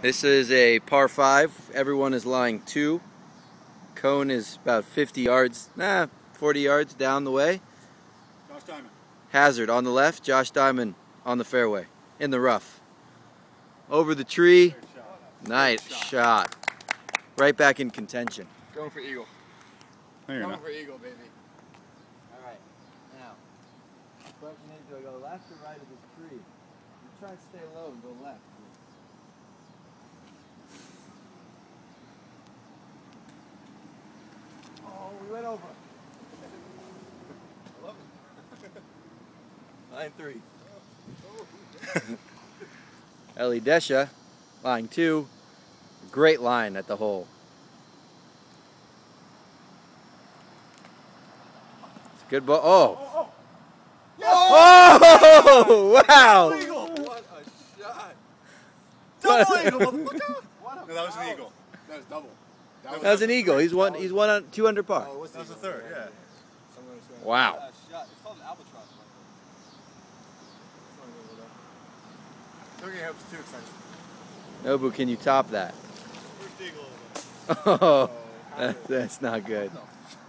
This is a par 5. Everyone is lying 2. Cone is about 50 yards, nah, 40 yards down the way. Josh Diamond. Hazard on the left, Josh Diamond on the fairway, in the rough. Over the tree, Great shot. nice Great shot. Right back in contention. Going for eagle. No, you're Going not. for eagle, baby. Alright, now, the question is, do I go left or right of this tree? You try to stay low and go left. Oh, we went over. Line three. Elie Desha, line two. Great line at the hole. It's a good ball. Oh. Oh, wow! What a shot. Double eagle, motherfucker! No, that was an eagle. That was double. That was an eagle. He's one. He's one on two under par. Oh, That was the third, yeah. Wow. That shot. It's called an albatross. Don't get helps too excited. Nobu, can you top that? Oh, that, that's not good.